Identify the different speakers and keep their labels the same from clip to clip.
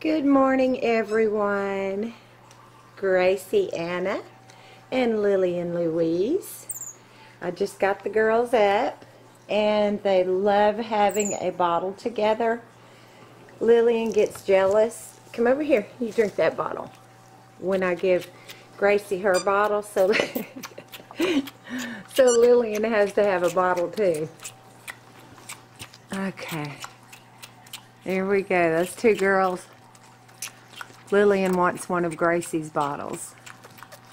Speaker 1: Good morning, everyone. Gracie Anna and Lillian Louise. I just got the girls up, and they love having a bottle together. Lillian gets jealous. Come over here. You drink that bottle. When I give Gracie her bottle, so so Lillian has to have a bottle too. Okay. There we go. Those two girls. Lillian wants one of Gracie's bottles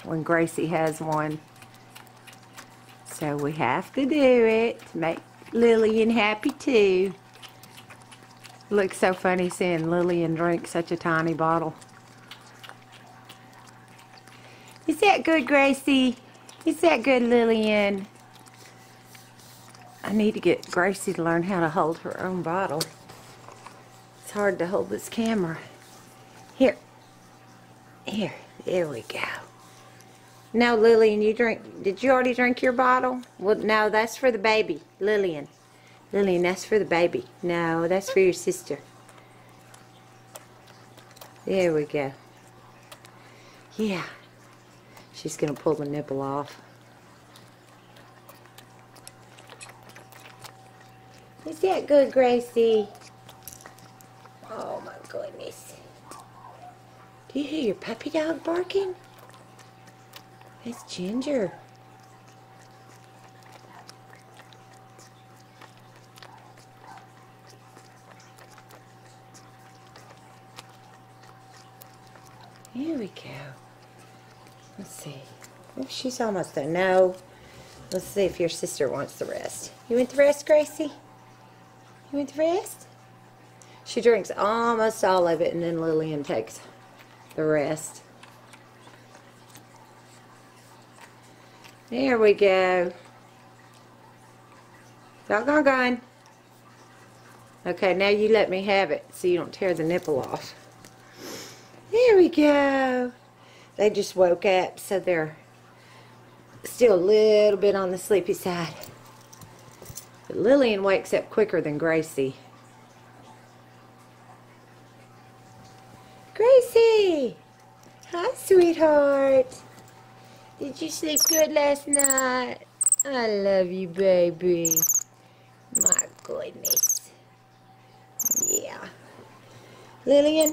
Speaker 1: when Gracie has one. So we have to do it to make Lillian happy too. Looks so funny seeing Lillian drink such a tiny bottle. Is that good, Gracie? Is that good, Lillian? I need to get Gracie to learn how to hold her own bottle. It's hard to hold this camera. Here. Here. There we go. Now, Lillian, you drink. Did you already drink your bottle? Well, no, that's for the baby. Lillian. Lillian, that's for the baby. No, that's for your sister. There we go. Yeah. She's going to pull the nipple off. Is that good, Gracie? Oh, my goodness. Do you hear your puppy dog barking? That's Ginger. Here we go. Let's see. Oh, she's almost done. No. Let's see if your sister wants the rest. You want the rest, Gracie? You want the rest? She drinks almost all of it, and then Lillian takes the rest. There we go. Doggone gone. Okay, now you let me have it so you don't tear the nipple off. There we go. They just woke up, so they're still a little bit on the sleepy side. But Lillian wakes up quicker than Gracie. Gracie! Hi, sweetheart. Did you sleep good last night? I love you, baby. My goodness. Yeah. Lillian?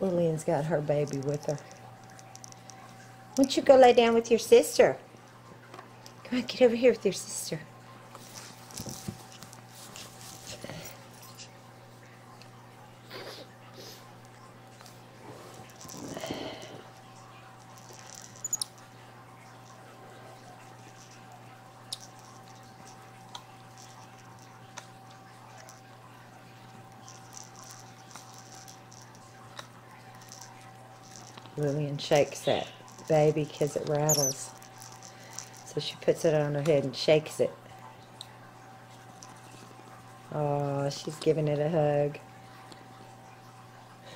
Speaker 1: Lillian's got her baby with her. Why don't you go lay down with your sister? Come on, get over here with your sister. Lillian shakes that baby because it rattles. So she puts it on her head and shakes it. Oh, she's giving it a hug.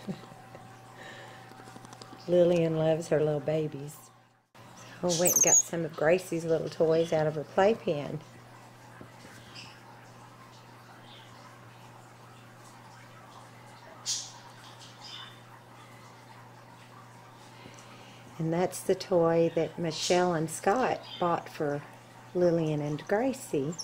Speaker 1: Lillian loves her little babies. I went and got some of Gracie's little toys out of her playpen. And that's the toy that Michelle and Scott bought for Lillian and Gracie.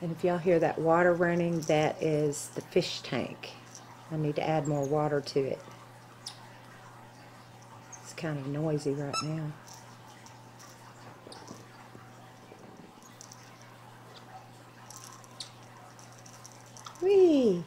Speaker 1: And if y'all hear that water running, that is the fish tank. I need to add more water to it. It's kind of noisy right now. Whee!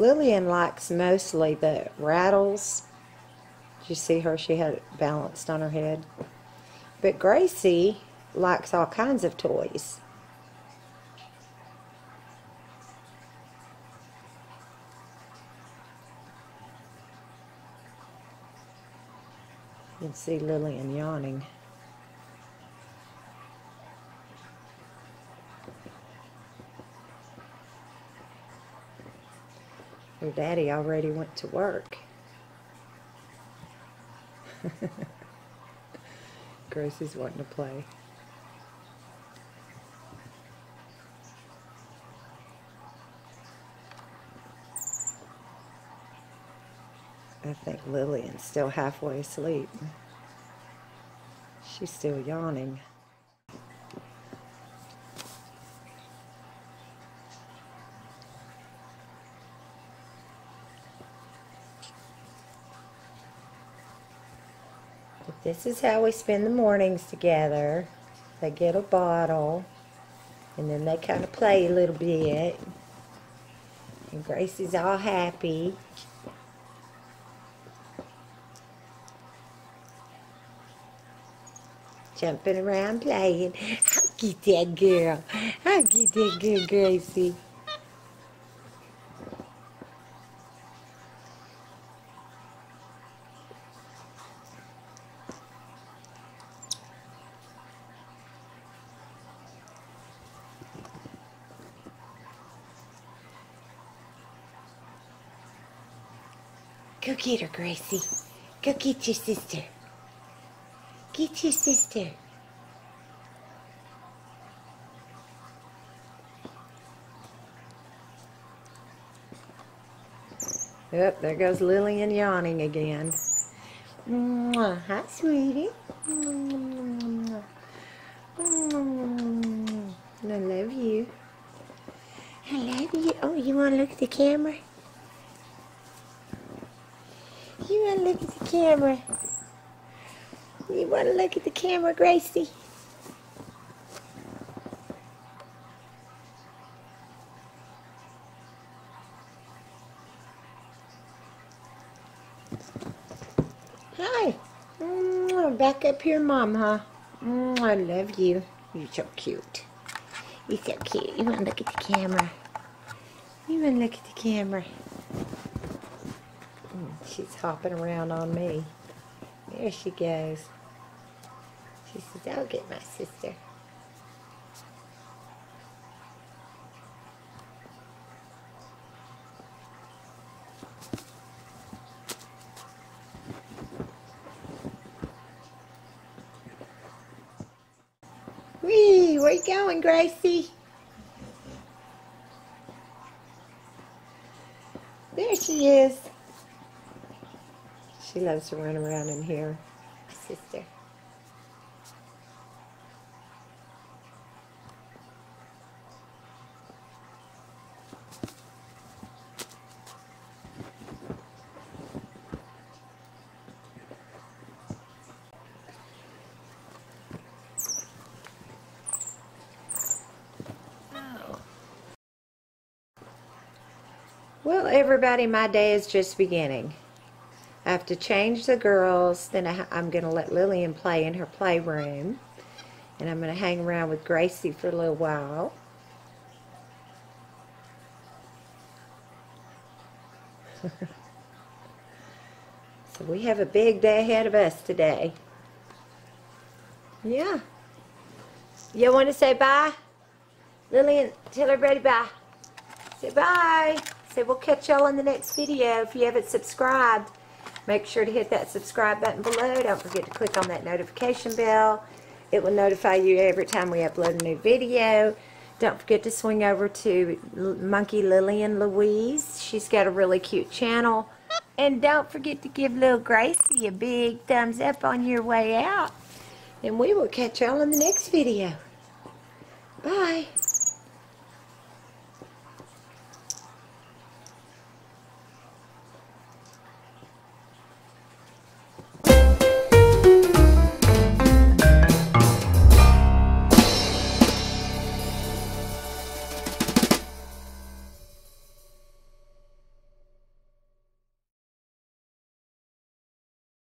Speaker 1: Lillian likes mostly the rattles you see her? She had it balanced on her head. But Gracie likes all kinds of toys. You can see Lillian yawning. Her daddy already went to work. Gracie's wanting to play. I think Lillian's still halfway asleep. She's still yawning. This is how we spend the mornings together. They get a bottle, and then they kind of play a little bit. And Gracie's all happy. Jumping around playing. I'll get that girl. I'll get that girl, Gracie. Go get her, Gracie. Go get your sister. Get your sister. Yep, there goes Lillian yawning again. Mwah. Hi, sweetie. Mwah. Mwah. I love you. I love you. Oh, you want to look at the camera? You want to look at the camera? You want to look at the camera, Gracie? Hi. Mwah. Back up here, Mom, huh? Mwah. I love you. You're so cute. You're so cute. You want to look at the camera? You want to look at the camera? She's hopping around on me. There she goes. She says, I'll get my sister. Wee, where you going, Gracie? There she is. She loves to run around in here. Sister. Well, everybody, my day is just beginning. I have to change the girls. Then I, I'm going to let Lillian play in her playroom. And I'm going to hang around with Gracie for a little while. so we have a big day ahead of us today. Yeah. You want to say bye? Lillian, tell everybody bye. Say bye. Say we'll catch y'all in the next video. If you haven't subscribed, make sure to hit that subscribe button below. Don't forget to click on that notification bell. It will notify you every time we upload a new video. Don't forget to swing over to Monkey Lillian Louise. She's got a really cute channel. And don't forget to give little Gracie a big thumbs up on your way out. And we will catch y'all in the next video. Bye.